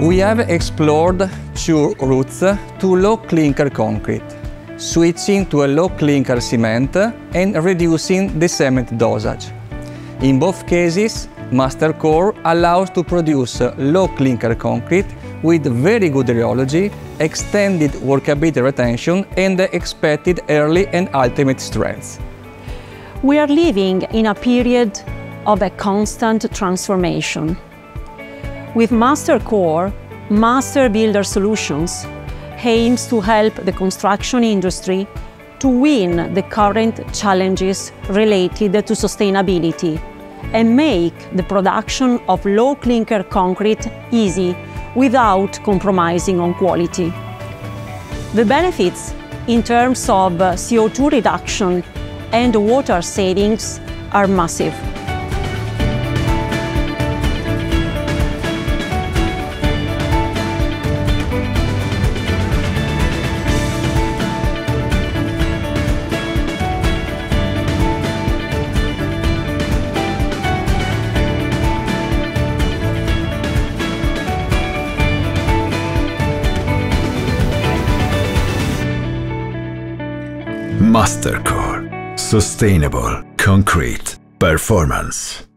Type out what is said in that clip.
We have explored two routes to low clinker concrete, switching to a low clinker cement and reducing the cement dosage. In both cases, MasterCO2re allows to produce low clinker concrete with very good rheology, extended workability retention and expected early and ultimate strength. We are living in a period of a constant transformation. With MasterCO2re, Master Builders Solutions aims to help the construction industry to win the current challenges related to sustainability and make the production of low clinker concrete easy without compromising on quality. The benefits in terms of uh, CO2 reduction and water savings are massive. MasterCO2re. Sustainable concrete performance.